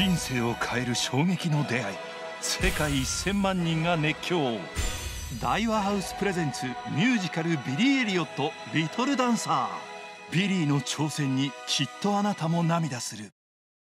人生を変える衝撃の出会い世界1000万人が熱狂。大和ハウスプレゼンツミュージカル「ビリー・エリオット・リトル・ダンサー」ビリーの挑戦にきっとあなたも涙する。